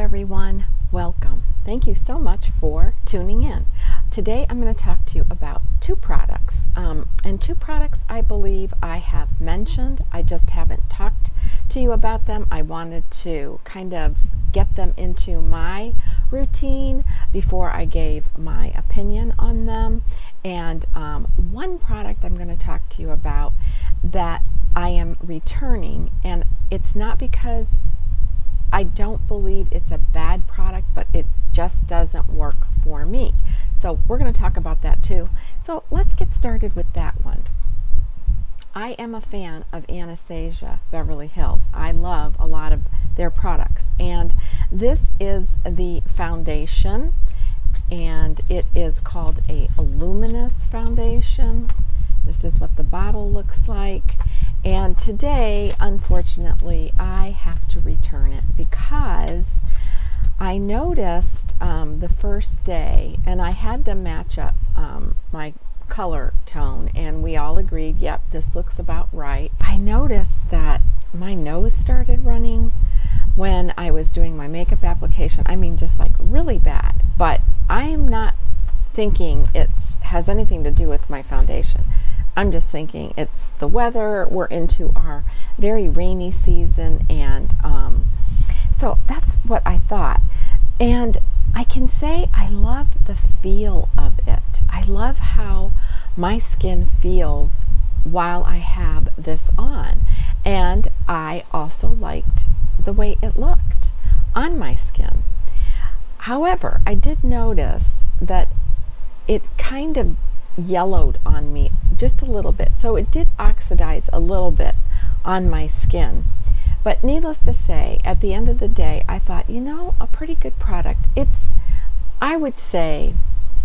everyone. Welcome. Thank you so much for tuning in. Today I'm going to talk to you about two products, um, and two products I believe I have mentioned. I just haven't talked to you about them. I wanted to kind of get them into my routine before I gave my opinion on them. And um, one product I'm going to talk to you about that I am returning, and it's not because I don't believe it's a bad product, but it just doesn't work for me. So we're going to talk about that too. So let's get started with that one. I am a fan of Anastasia Beverly Hills. I love a lot of their products. And this is the foundation and it is called a luminous foundation. This is what the bottle looks like. And today, unfortunately, I have to return it because I noticed um, the first day, and I had them match up um, my color tone, and we all agreed, yep, this looks about right. I noticed that my nose started running when I was doing my makeup application. I mean, just like really bad. But I am not thinking it has anything to do with my foundation. I'm just thinking it's the weather. We're into our very rainy season, and um, so that's what I thought. And I can say I love the feel of it. I love how my skin feels while I have this on. And I also liked the way it looked on my skin. However, I did notice that it kind of yellowed on me just a little bit. So it did oxidize a little bit on my skin. But needless to say, at the end of the day, I thought, you know, a pretty good product. It's, I would say,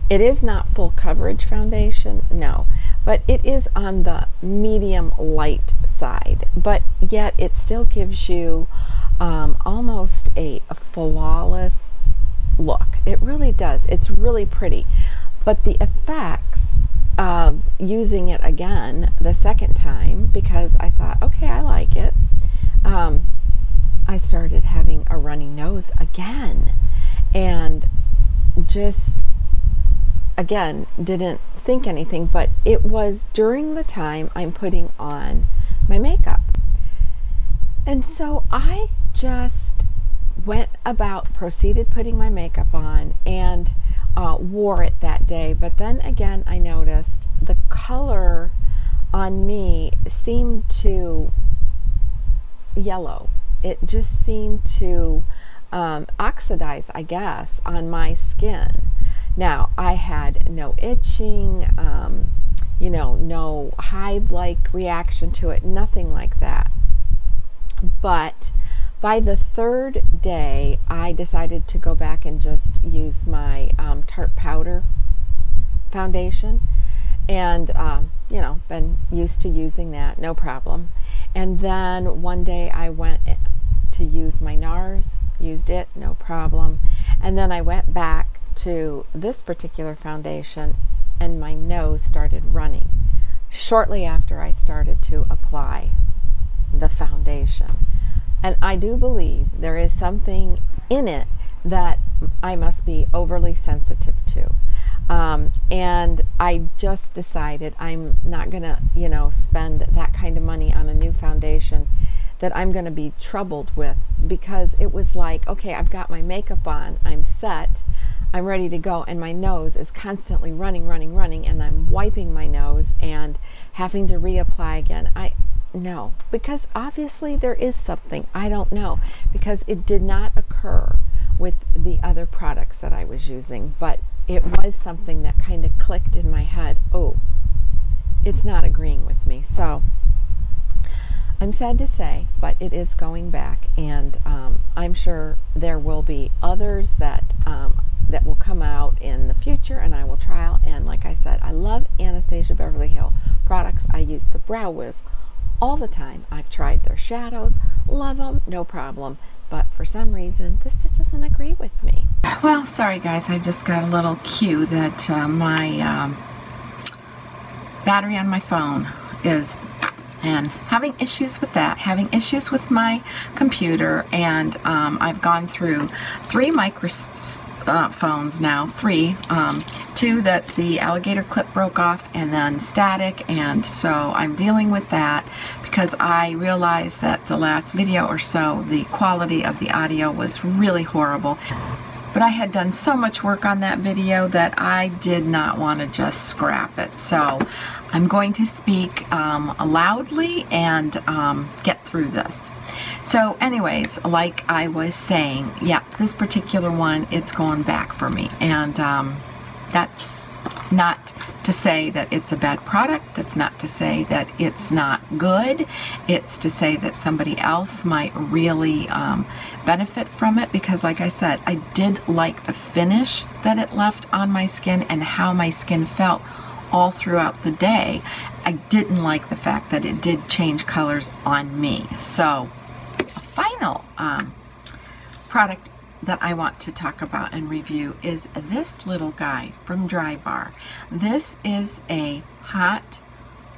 it is not full coverage foundation, no, but it is on the medium light side. But yet it still gives you um, almost a, a flawless look. It really does. It's really pretty. But the effects of using it again the second time, because I thought, okay, I like it, um, I started having a runny nose again. And just, again, didn't think anything, but it was during the time I'm putting on my makeup. And so I just went about, proceeded putting my makeup on, and uh, wore it that day. But then again, I noticed the color on me seemed to yellow. It just seemed to um, oxidize, I guess, on my skin. Now, I had no itching, um, you know, no hive like reaction to it, nothing like that. But by the third day, I decided to go back and just use my um, Tarte Powder foundation. And, um, you know, been used to using that, no problem. And then one day I went to use my NARS, used it, no problem. And then I went back to this particular foundation and my nose started running shortly after I started to apply the foundation. And I do believe there is something in it that I must be overly sensitive to. Um, and I just decided I'm not going to, you know, spend that kind of money on a new foundation that I'm going to be troubled with because it was like, okay, I've got my makeup on, I'm set, I'm ready to go, and my nose is constantly running, running, running, and I'm wiping my nose and having to reapply again. I, no, because obviously there is something. I don't know because it did not occur with the other products that I was using, but it was something that kind of clicked in my head. Oh, it's not agreeing with me. So I'm sad to say, but it is going back, and um, I'm sure there will be others that um, that will come out in the future, and I will trial. And like I said, I love Anastasia Beverly Hill products. I use the Brow Wiz all the time. I've tried their shadows, love them, no problem. But for some reason, this just doesn't agree with me. Well, sorry guys, I just got a little cue that uh, my um, battery on my phone is and having issues with that, having issues with my computer, and um, I've gone through three microphones now, three, um, two that the alligator clip broke off, and then static, and so I'm dealing with that because I realized that the last video or so, the quality of the audio was really horrible. But I had done so much work on that video that I did not want to just scrap it. So I'm going to speak um, loudly and um, get through this. So anyways, like I was saying, yeah, this particular one, it's going back for me. And um, that's not to say that it's a bad product. That's not to say that it's not good. It's to say that somebody else might really um, benefit from it because like I said, I did like the finish that it left on my skin and how my skin felt all throughout the day. I didn't like the fact that it did change colors on me. So, final um, product that I want to talk about and review is this little guy from Drybar. This is a hot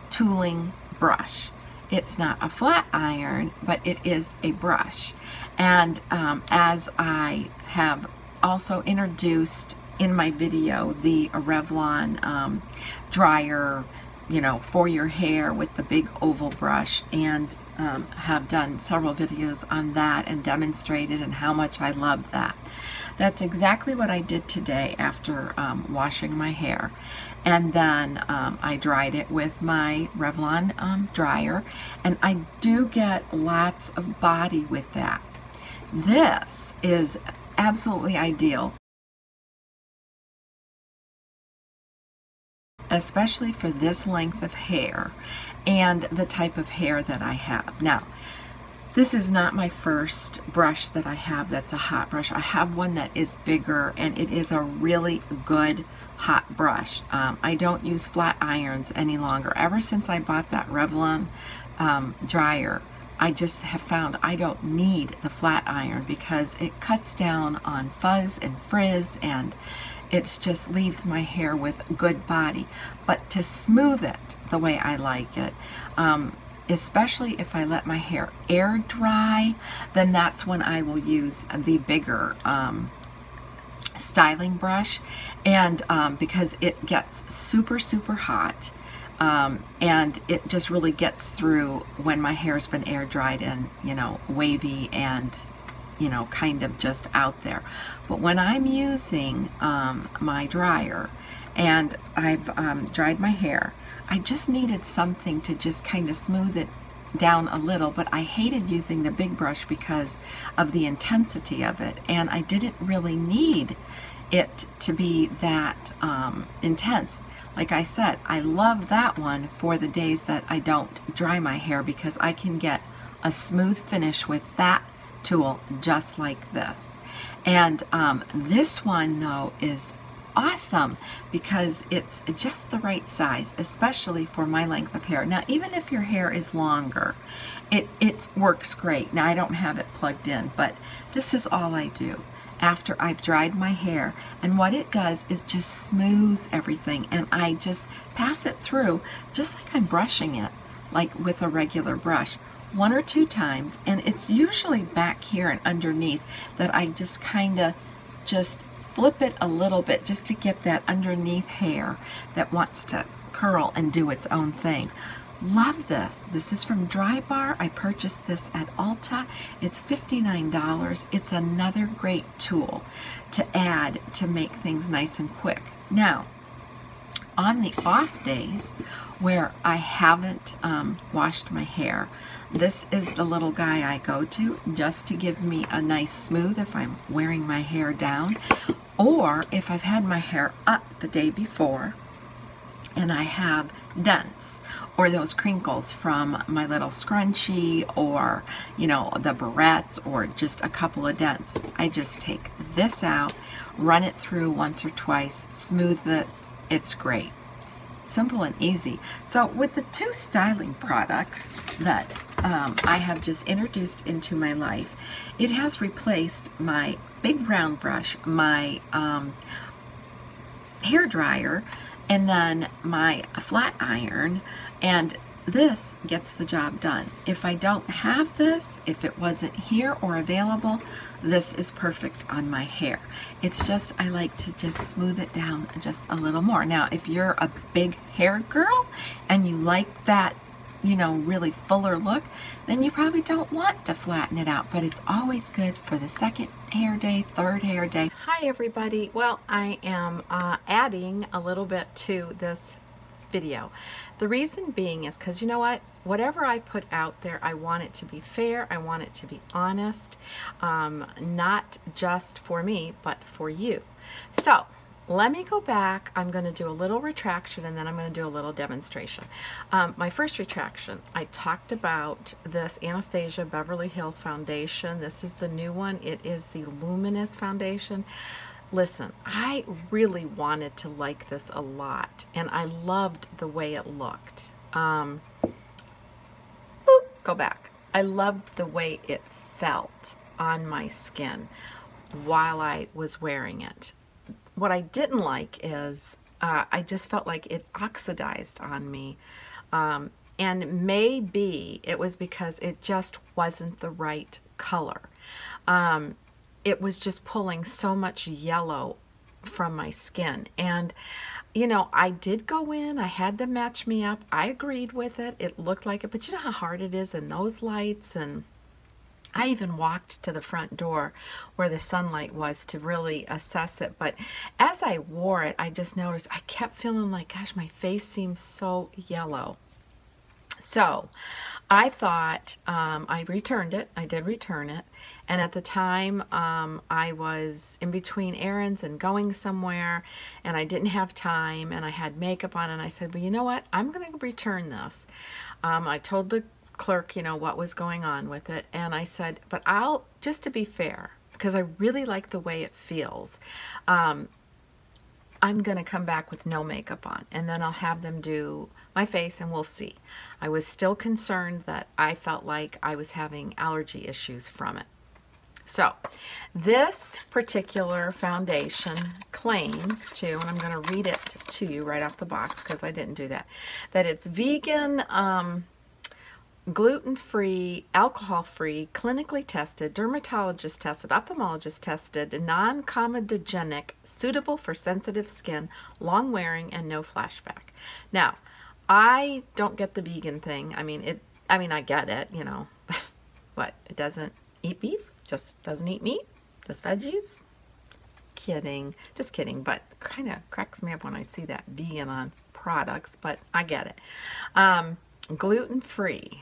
tooling brush. It's not a flat iron, but it is a brush. And um, as I have also introduced in my video the Revlon um, dryer, you know, for your hair with the big oval brush and um, have done several videos on that and demonstrated and how much I love that. That's exactly what I did today after um, washing my hair. And then um, I dried it with my Revlon um, dryer. And I do get lots of body with that. This is absolutely ideal especially for this length of hair and the type of hair that I have. Now, this is not my first brush that I have that's a hot brush. I have one that is bigger and it is a really good hot brush. Um, I don't use flat irons any longer. Ever since I bought that Revlon um, dryer, I just have found I don't need the flat iron because it cuts down on fuzz and frizz and it just leaves my hair with good body. But to smooth it the way I like it, um, especially if I let my hair air dry, then that's when I will use the bigger um, styling brush. And um, because it gets super, super hot, um, and it just really gets through when my hair's been air dried and, you know, wavy and you know, kind of just out there. But when I'm using um, my dryer and I've um, dried my hair, I just needed something to just kind of smooth it down a little, but I hated using the big brush because of the intensity of it, and I didn't really need it to be that um, intense. Like I said, I love that one for the days that I don't dry my hair because I can get a smooth finish with that tool just like this. And um, this one though is awesome because it's just the right size, especially for my length of hair. Now, even if your hair is longer, it, it works great. Now, I don't have it plugged in, but this is all I do after I've dried my hair. And what it does is just smooths everything. And I just pass it through just like I'm brushing it, like with a regular brush one or two times and it's usually back here and underneath that I just kind of just flip it a little bit just to get that underneath hair that wants to curl and do its own thing. Love this. This is from Drybar. I purchased this at Ulta. It's $59. It's another great tool to add to make things nice and quick. Now, on the off days where I haven't um, washed my hair, this is the little guy I go to just to give me a nice smooth if I'm wearing my hair down or if I've had my hair up the day before and I have dents or those crinkles from my little scrunchie or you know the barrettes or just a couple of dents. I just take this out run it through once or twice smooth it it's great simple and easy. So with the two styling products that um, I have just introduced into my life, it has replaced my big round brush, my um, hair dryer, and then my flat iron, and this gets the job done. If I don't have this, if it wasn't here or available, this is perfect on my hair. It's just, I like to just smooth it down just a little more. Now, if you're a big hair girl and you like that you know, really fuller look, then you probably don't want to flatten it out. But it's always good for the second hair day, third hair day. Hi everybody. Well, I am uh, adding a little bit to this video. The reason being is because you know what? Whatever I put out there, I want it to be fair. I want it to be honest, um, not just for me, but for you. So let me go back. I'm going to do a little retraction and then I'm going to do a little demonstration. Um, my first retraction, I talked about this Anastasia Beverly Hill Foundation. This is the new one. It is the Luminous Foundation. Listen, I really wanted to like this a lot, and I loved the way it looked. Um, boop, go back. I loved the way it felt on my skin while I was wearing it. What I didn't like is uh, I just felt like it oxidized on me. Um, and maybe it was because it just wasn't the right color. Um, it was just pulling so much yellow from my skin. And, you know, I did go in, I had them match me up. I agreed with it. It looked like it, but you know how hard it is in those lights and I even walked to the front door where the sunlight was to really assess it. But as I wore it, I just noticed I kept feeling like, gosh, my face seems so yellow. So I thought um, I returned it. I did return it. And at the time, um, I was in between errands and going somewhere, and I didn't have time, and I had makeup on, and I said, well, you know what? I'm going to return this. Um, I told the clerk, you know, what was going on with it, and I said, but I'll, just to be fair, because I really like the way it feels, um, I'm going to come back with no makeup on and then I'll have them do my face and we'll see. I was still concerned that I felt like I was having allergy issues from it. So this particular foundation claims to, and I'm going to read it to you right off the box because I didn't do that, that it's vegan, um, gluten-free, alcohol-free, clinically tested, dermatologist tested, ophthalmologist tested, non-comedogenic, suitable for sensitive skin, long wearing, and no flashback. Now, I don't get the vegan thing. I mean, it. I mean, I get it, you know. what? It doesn't eat beef? Just doesn't eat meat? Just veggies? Kidding. Just kidding, but kind of cracks me up when I see that vegan on products, but I get it. Um, gluten-free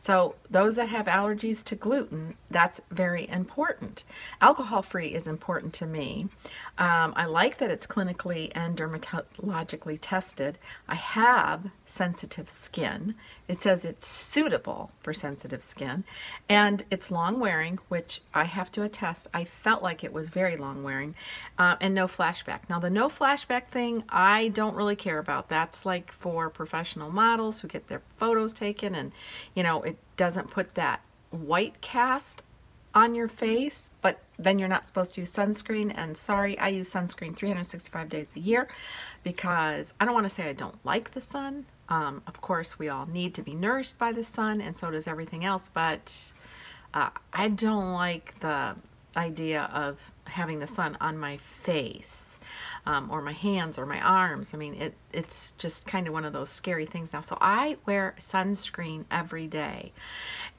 so those that have allergies to gluten, that's very important. Alcohol-free is important to me. Um, I like that it's clinically and dermatologically tested. I have sensitive skin. It says it's suitable for sensitive skin. And it's long wearing, which I have to attest, I felt like it was very long wearing, uh, and no flashback. Now the no flashback thing, I don't really care about. That's like for professional models who get their photos taken and, you know, doesn't put that white cast on your face, but then you're not supposed to use sunscreen. And sorry, I use sunscreen 365 days a year because I don't want to say I don't like the sun. Um, of course, we all need to be nourished by the sun, and so does everything else, but uh, I don't like the idea of having the sun on my face um, or my hands or my arms. I mean, it, it's just kind of one of those scary things now. So I wear sunscreen every day.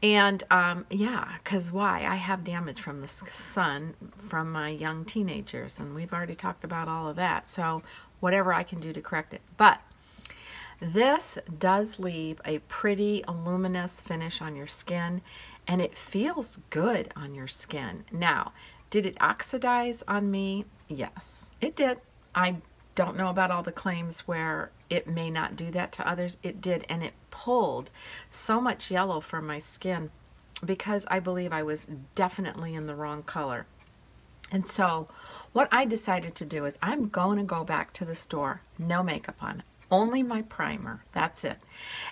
And um, yeah, because why? I have damage from the sun from my young teenagers, and we've already talked about all of that. So whatever I can do to correct it. But this does leave a pretty luminous finish on your skin and it feels good on your skin. Now, did it oxidize on me? Yes, it did. I don't know about all the claims where it may not do that to others. It did, and it pulled so much yellow from my skin because I believe I was definitely in the wrong color. And so what I decided to do is I'm going to go back to the store, no makeup on, only my primer, that's it.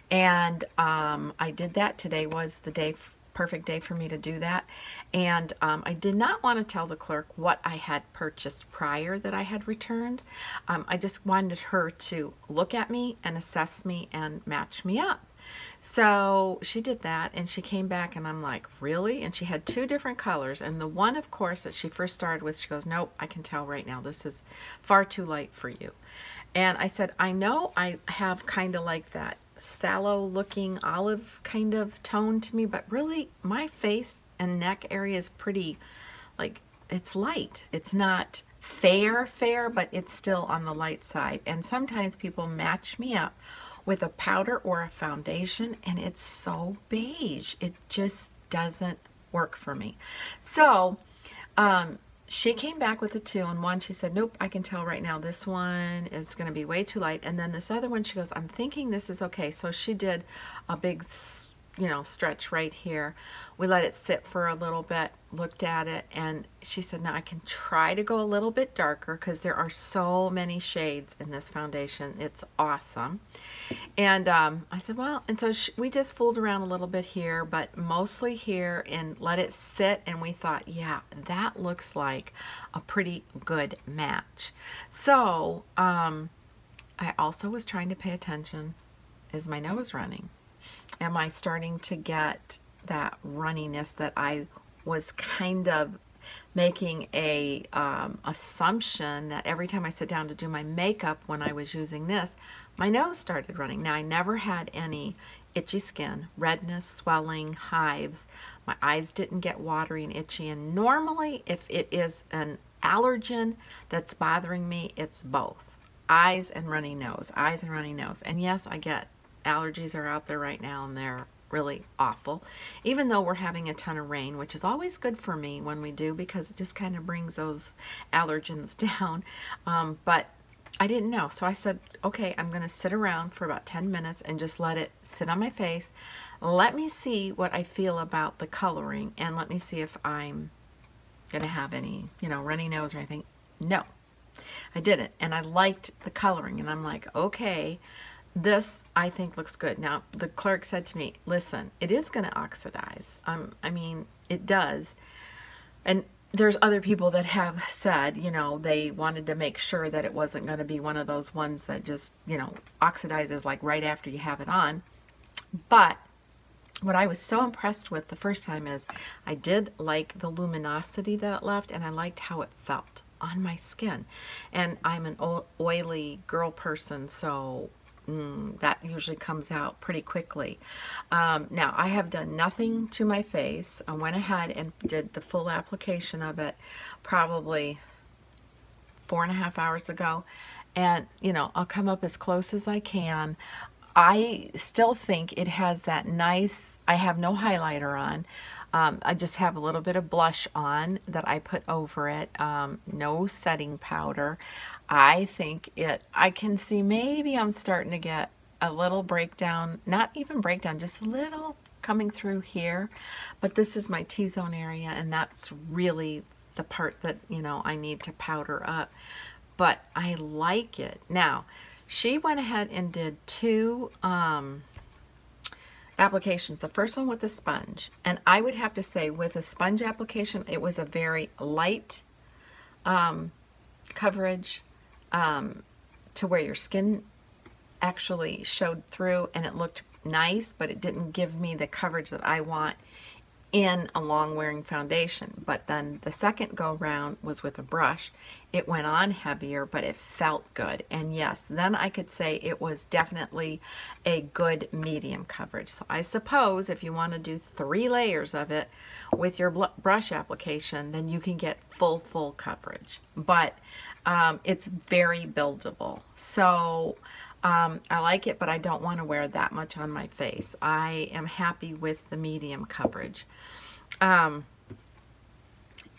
And um, I did that. Today was the day perfect day for me to do that. And um, I did not want to tell the clerk what I had purchased prior that I had returned. Um, I just wanted her to look at me and assess me and match me up. So she did that and she came back and I'm like, really? And she had two different colors. And the one, of course, that she first started with, she goes, nope, I can tell right now this is far too light for you. And I said, I know I have kind of like that sallow looking olive kind of tone to me, but really my face and neck area is pretty like it's light. It's not fair fair, but it's still on the light side. And sometimes people match me up with a powder or a foundation and it's so beige. It just doesn't work for me. So, um, she came back with a two and one she said nope i can tell right now this one is going to be way too light. And then this other one she goes i'm thinking this is okay. So she did a big you know, stretch right here. We let it sit for a little bit, looked at it, and she said, now I can try to go a little bit darker because there are so many shades in this foundation. It's awesome. And um, I said, well, and so she, we just fooled around a little bit here, but mostly here and let it sit. And we thought, yeah, that looks like a pretty good match. So um, I also was trying to pay attention. Is my nose running? Am I starting to get that runniness that I was kind of making a um, assumption that every time I sit down to do my makeup when I was using this, my nose started running. Now I never had any itchy skin, redness, swelling, hives. My eyes didn't get watery and itchy. And normally if it is an allergen that's bothering me, it's both. Eyes and runny nose, eyes and runny nose. And yes, I get allergies are out there right now and they're really awful. Even though we're having a ton of rain, which is always good for me when we do because it just kind of brings those allergens down. Um, but I didn't know. So I said, okay, I'm going to sit around for about 10 minutes and just let it sit on my face. Let me see what I feel about the coloring and let me see if I'm going to have any, you know, runny nose or anything. No, I didn't. And I liked the coloring and I'm like, okay, this I think looks good. Now the clerk said to me, listen, it is going to oxidize. Um, I mean, it does. And there's other people that have said, you know, they wanted to make sure that it wasn't going to be one of those ones that just, you know, oxidizes like right after you have it on. But what I was so impressed with the first time is I did like the luminosity that it left and I liked how it felt on my skin. And I'm an oily girl person, so mm, that usually comes out pretty quickly. Um, now, I have done nothing to my face. I went ahead and did the full application of it probably four and a half hours ago. And, you know, I'll come up as close as I can. I still think it has that nice, I have no highlighter on. Um, I just have a little bit of blush on that I put over it. Um, no setting powder. I think it, I can see maybe I'm starting to get a little breakdown, not even breakdown, just a little coming through here. But this is my T-zone area and that's really the part that, you know, I need to powder up. But I like it. Now, she went ahead and did two um, applications. The first one with a sponge. And I would have to say with a sponge application, it was a very light um, coverage um, to where your skin actually showed through and it looked nice, but it didn't give me the coverage that I want in a long wearing foundation. But then the second go round was with a brush. It went on heavier, but it felt good. And yes, then I could say it was definitely a good medium coverage. So I suppose if you want to do three layers of it with your brush application, then you can get full, full coverage. But um, it's very buildable. So um, I like it, but I don't want to wear that much on my face. I am happy with the medium coverage. Um,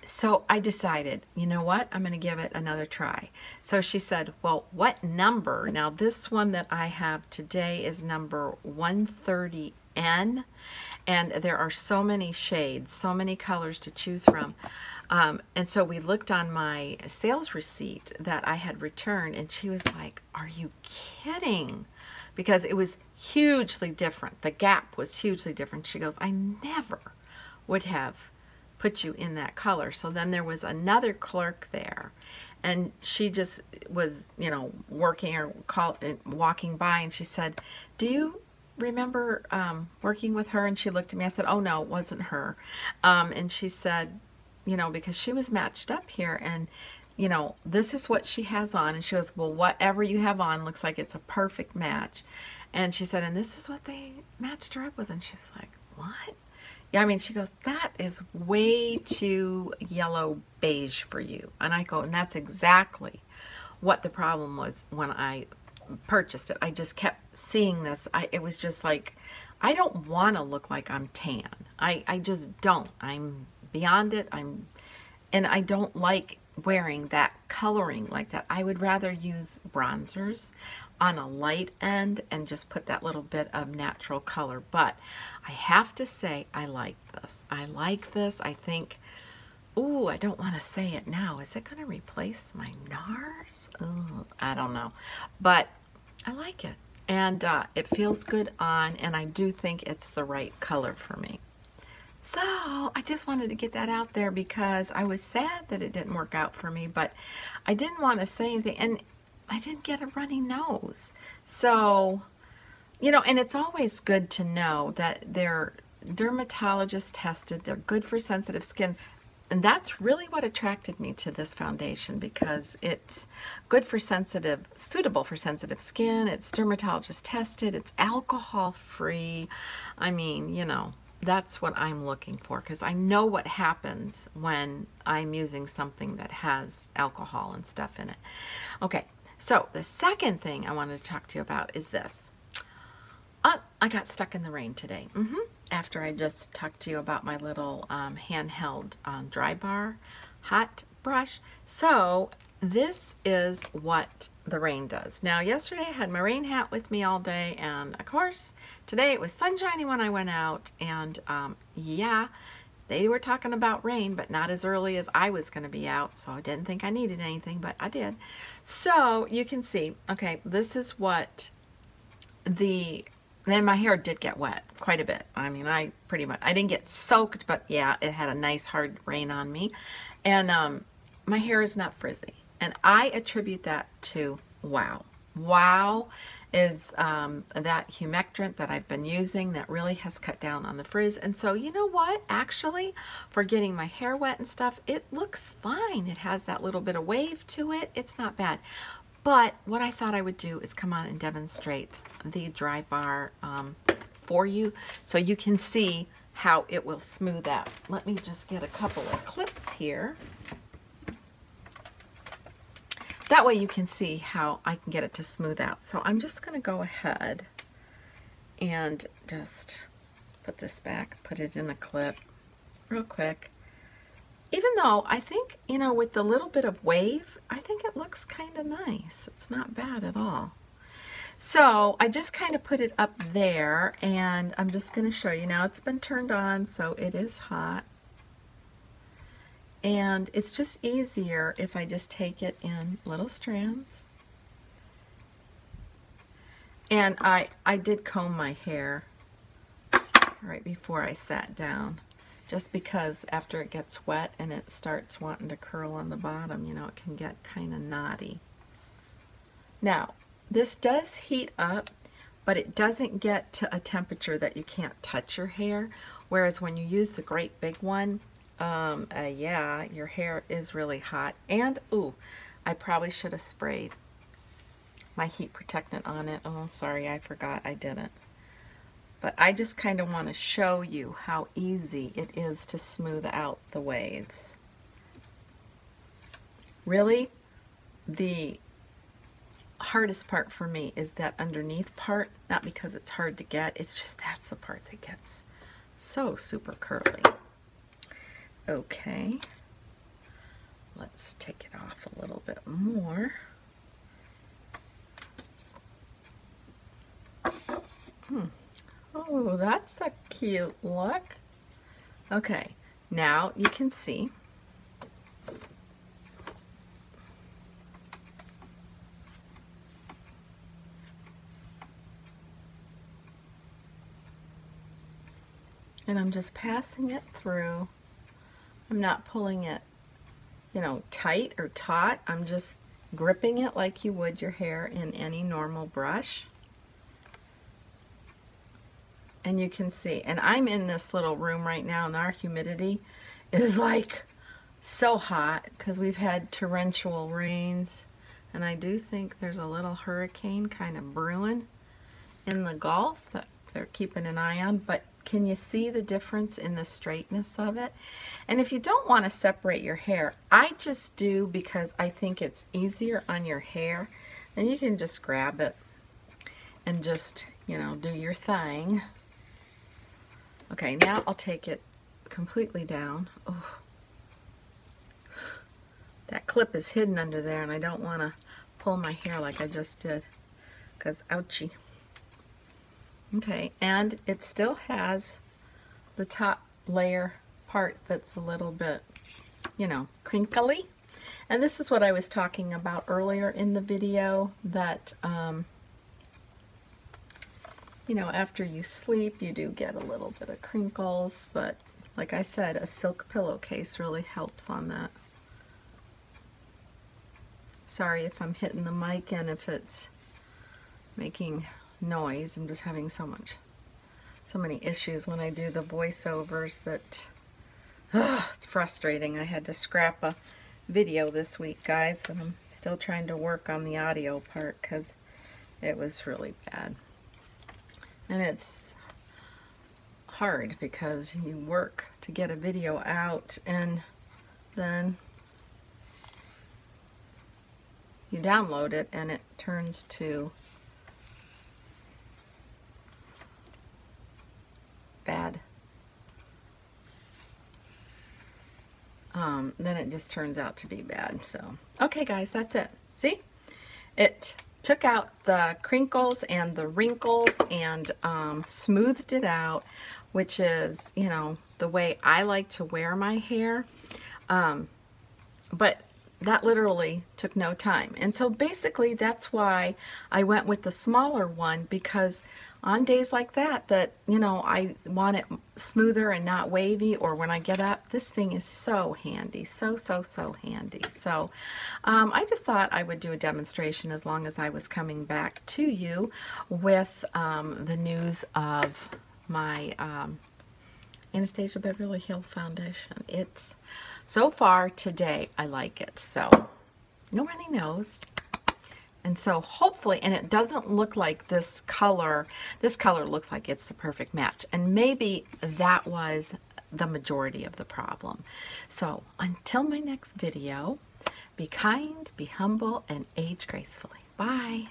so I decided, you know what, I'm going to give it another try. So she said, well, what number? Now this one that I have today is number 130N, and there are so many shades, so many colors to choose from. Um, and so we looked on my sales receipt that I had returned, and she was like, Are you kidding? Because it was hugely different. The gap was hugely different. She goes, I never would have put you in that color. So then there was another clerk there, and she just was, you know, working or call, walking by, and she said, Do you remember um, working with her and she looked at me. I said, oh no, it wasn't her. Um, and she said, you know, because she was matched up here and, you know, this is what she has on. And she goes, well, whatever you have on looks like it's a perfect match. And she said, and this is what they matched her up with. And she was like, what? Yeah, I mean, she goes, that is way too yellow beige for you. And I go, and that's exactly what the problem was when I purchased it. I just kept seeing this. I, it was just like, I don't want to look like I'm tan. I, I just don't. I'm beyond it. I'm, and I don't like wearing that coloring like that. I would rather use bronzers on a light end and just put that little bit of natural color. But I have to say I like this. I like this. I think, ooh, I don't want to say it now. Is it going to replace my NARS? Ooh, I don't know. But I like it. And uh, it feels good on, and I do think it's the right color for me. So I just wanted to get that out there because I was sad that it didn't work out for me, but I didn't want to say anything. And I didn't get a runny nose. So, you know, and it's always good to know that they're dermatologist tested. They're good for sensitive skin. And that's really what attracted me to this foundation because it's good for sensitive, suitable for sensitive skin. It's dermatologist tested. It's alcohol free. I mean, you know, that's what I'm looking for because I know what happens when I'm using something that has alcohol and stuff in it. Okay, so the second thing I wanted to talk to you about is this. Uh, I got stuck in the rain today. Mm -hmm. After I just talked to you about my little um, handheld um, Drybar hot brush. So this is what the rain does. Now yesterday I had my rain hat with me all day and of course today it was sunshiny when I went out and um, yeah they were talking about rain, but not as early as I was going to be out, so I didn't think I needed anything, but I did. So you can see, okay, this is what the, then my hair did get wet quite a bit. I mean, I pretty much, I didn't get soaked, but yeah, it had a nice hard rain on me. And um, my hair is not frizzy. And I attribute that to wow. Wow is um, that humectant that I've been using that really has cut down on the frizz. And so you know what? Actually, for getting my hair wet and stuff, it looks fine. It has that little bit of wave to it. It's not bad. But what I thought I would do is come on and demonstrate the Drybar um, for you so you can see how it will smooth out. Let me just get a couple of clips here. That way you can see how I can get it to smooth out. So I'm just going to go ahead and just put this back, put it in a clip real quick. Even though I think, you know, with the little bit of wave, I think it looks kind of nice. It's not bad at all. So I just kind of put it up there and I'm just going to show you. Now it's been turned on, so it is hot. And it's just easier if I just take it in little strands. And I, I did comb my hair right before I sat down just because after it gets wet and it starts wanting to curl on the bottom, you know, it can get kind of knotty. Now, this does heat up, but it doesn't get to a temperature that you can't touch your hair, whereas when you use the great big one, um, uh, yeah, your hair is really hot. And, ooh, I probably should have sprayed my heat protectant on it. Oh, sorry, I forgot I didn't. But I just kind of want to show you how easy it is to smooth out the waves. Really, the hardest part for me is that underneath part, not because it's hard to get, it's just that's the part that gets so super curly. Okay. Let's take it off a little bit more. Hmm. Oh, that's a cute look. Okay, now you can see and I'm just passing it through I'm not pulling it, you know, tight or taut. I'm just gripping it like you would your hair in any normal brush. and you can see. And I'm in this little room right now and our humidity is like so hot because we've had torrential rains. And I do think there's a little hurricane kind of brewing in the Gulf that they're keeping an eye on. But can you see the difference in the straightness of it? And if you don't want to separate your hair, I just do because I think it's easier on your hair. And you can just grab it and just, you know, do your thing. Okay, now I'll take it completely down. Oh. That clip is hidden under there and I don't want to pull my hair like I just did because ouchie. Okay, and it still has the top layer part that's a little bit, you know, crinkly. And this is what I was talking about earlier in the video that um, you know, after you sleep, you do get a little bit of crinkles, but like I said, a silk pillowcase really helps on that. Sorry if I'm hitting the mic and if it's making noise. I'm just having so much, so many issues when I do the voiceovers that it's frustrating. I had to scrap a video this week, guys, and I'm still trying to work on the audio part because it was really bad. And it's hard because you work to get a video out and then you download it and it turns to bad. Um, then it just turns out to be bad. So, okay guys, that's it. See? It took out the crinkles and the wrinkles and um, smoothed it out, which is, you know, the way I like to wear my hair. Um, but that literally took no time. And so basically that's why I went with the smaller one because on days like that, that, you know, I want it smoother and not wavy or when I get up, this thing is so handy. So, so, so handy. So um, I just thought I would do a demonstration as long as I was coming back to you with um, the news of my um, Anastasia Beverly Hill Foundation. It's so far today, I like it. So nobody knows. And so hopefully, and it doesn't look like this color, this color looks like it's the perfect match. And maybe that was the majority of the problem. So until my next video, be kind, be humble, and age gracefully. Bye.